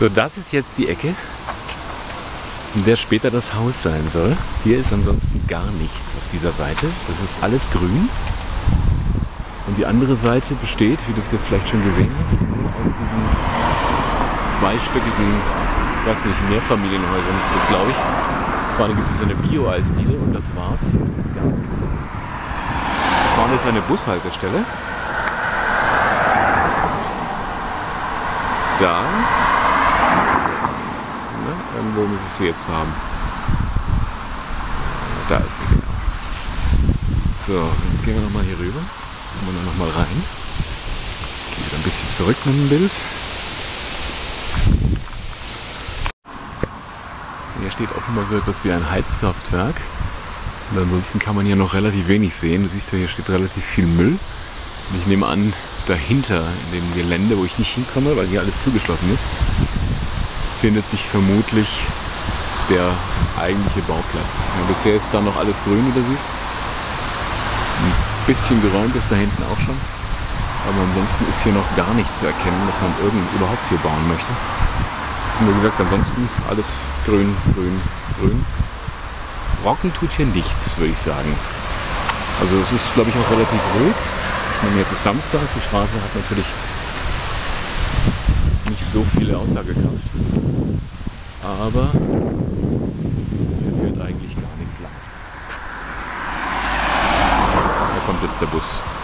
So, das ist jetzt die Ecke, in der später das Haus sein soll. Hier ist ansonsten gar nichts auf dieser Seite. Das ist alles grün. Und die andere Seite besteht, wie du es jetzt vielleicht schon gesehen hast, aus diesen zweistöckigen, ich weiß nicht, Mehrfamilienhäusern, das glaube ich. Vorne gibt es eine Bio-Eisdiele und das war's. Hier ist jetzt gar nichts. Vorne ist eine Bushaltestelle. Da. Ne, irgendwo muss ich sie jetzt haben. Da ist sie genau. So, jetzt gehen wir nochmal hier rüber. Kommen wir nochmal rein. Gehe wieder ein bisschen zurück mit dem Bild. Hier steht offenbar so etwas wie ein Heizkraftwerk. Und ansonsten kann man hier noch relativ wenig sehen. Du siehst ja, hier steht relativ viel Müll. Und ich nehme an, dahinter in dem Gelände, wo ich nicht hinkomme, weil hier alles zugeschlossen ist, findet sich vermutlich der eigentliche Bauplatz. Ja, bisher ist da noch alles grün, wie du siehst. Ein bisschen geräumt ist da hinten auch schon. Aber ansonsten ist hier noch gar nicht zu erkennen, dass man irgend überhaupt hier bauen möchte. Und wie gesagt, ansonsten alles grün, grün, grün. Rocken tut hier nichts, würde ich sagen. Also es ist, glaube ich, auch relativ ruhig. Ich meine, jetzt ist Samstag, die Straße hat natürlich nicht so viele Aussagekraft. Aber hier führt eigentlich gar nichts lang. Da kommt jetzt der Bus.